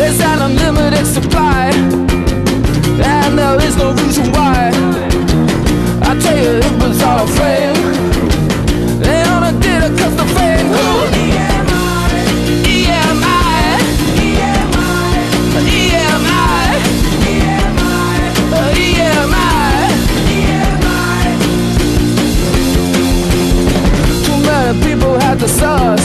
There's an unlimited supply, and there is no reason why. I tell you, it was all a frame. They only did it cause the fame. Who? EMI. EMI. EMI. EMI. EMI. EMI. Too many people had to sun.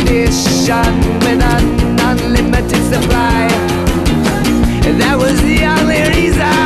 addition with an unlimited supply. That was the only reason.